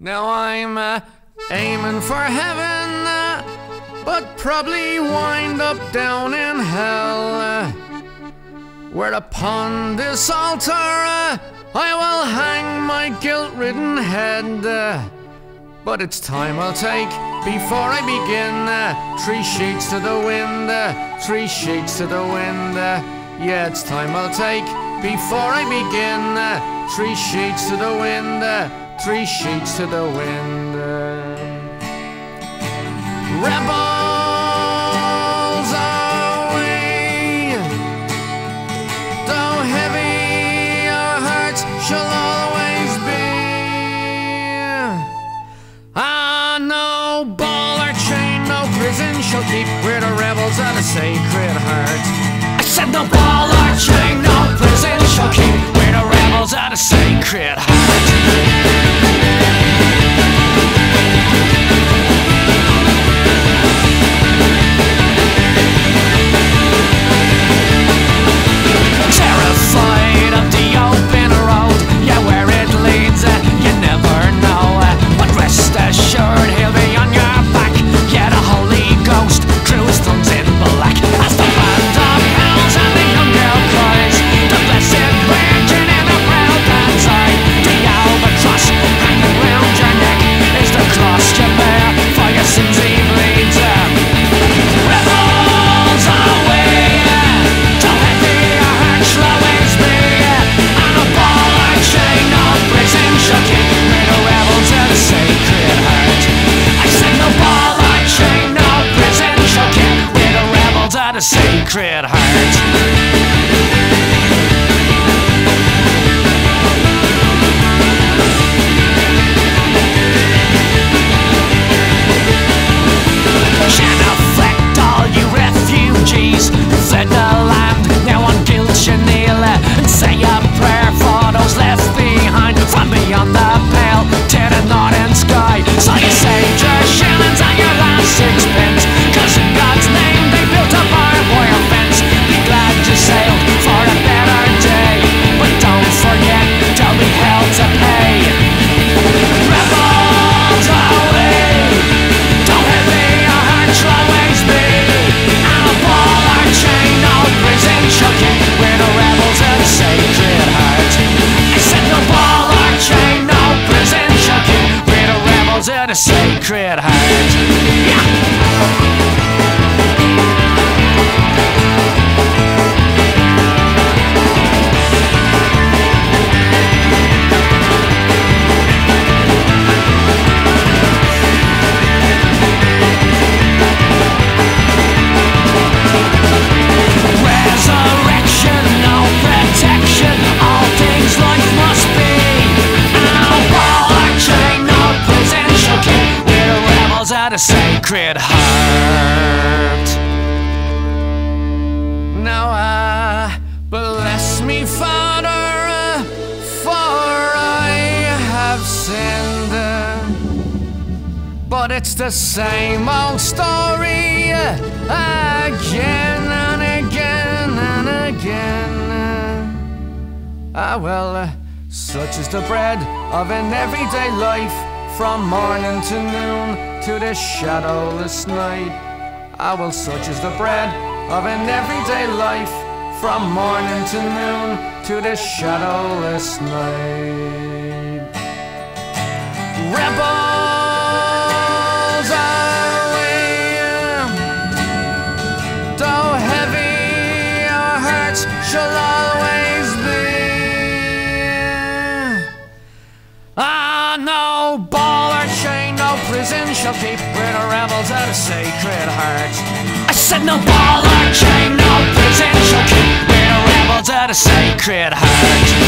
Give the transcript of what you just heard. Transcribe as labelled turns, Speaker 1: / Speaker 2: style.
Speaker 1: Now I'm uh, aiming for heaven, uh, but probably wind up down in hell. Uh, where upon this altar uh, I will hang my guilt ridden head. Uh, but it's time I'll take before I begin. Uh, three sheets to the wind, three sheets to the wind. Yeah, it's time I'll take before I begin. Three sheets to the wind. Three sheets to the wind. Rebels away, though heavy our hearts shall always be. Ah, no ball or chain, no prison shall keep. We're the rebels of the sacred heart. I said no ball or chain, no prison shall keep. We're the rebels of the sacred heart. Sacred rebels of sacred heart Yeah! Of the sacred heart. Now uh, bless me, Father, for I have sinned. but it's the same old story again and again and again. Ah, well, uh, such is the bread of an everyday life from morning to noon to the shadowless night. I will such is the bread of an everyday life from morning to noon to the shadowless night. Rebels away, though heavy our hearts shall always be. Ah. No ball or chain, no prison shall keep. We're the rebels at a sacred heart. I said no ball or chain, no prison shall keep. We're the rebels at a sacred heart.